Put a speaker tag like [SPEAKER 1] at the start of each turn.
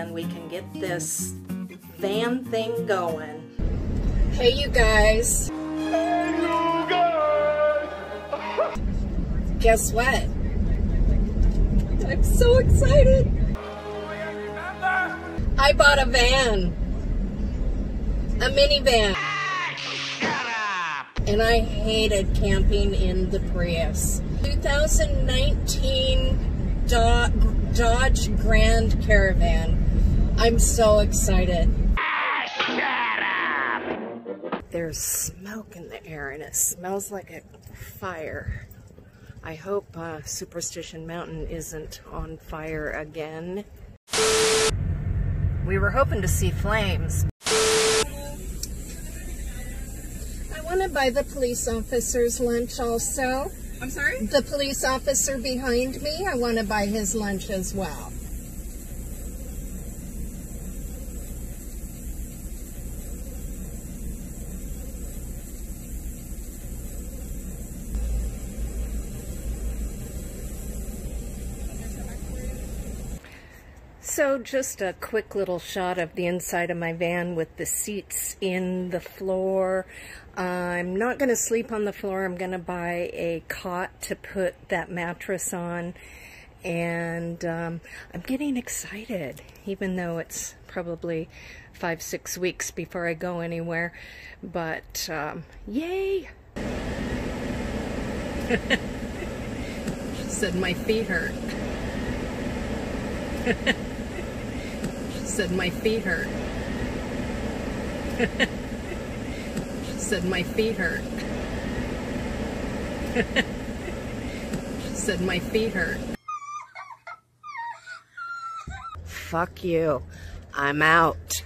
[SPEAKER 1] and we can get this van thing going. Hey you guys.
[SPEAKER 2] Hey you guys!
[SPEAKER 1] Guess what? I'm so excited. I bought a van. A minivan. And I hated camping in the Prius. 2019 Dodge Grand Caravan. I'm so excited. There's smoke in the air and it smells like a fire. I hope uh, Superstition Mountain isn't on fire again. We were hoping to see flames. I want to buy the police officer's lunch also.
[SPEAKER 3] I'm sorry?
[SPEAKER 1] The police officer behind me, I want to buy his lunch as well. So just a quick little shot of the inside of my van with the seats in the floor. I'm not going to sleep on the floor. I'm going to buy a cot to put that mattress on. And um, I'm getting excited, even though it's probably five, six weeks before I go anywhere. But um, yay! she said my feet hurt. said my feet hurt. said my feet hurt. said my feet hurt. Fuck you. I'm out.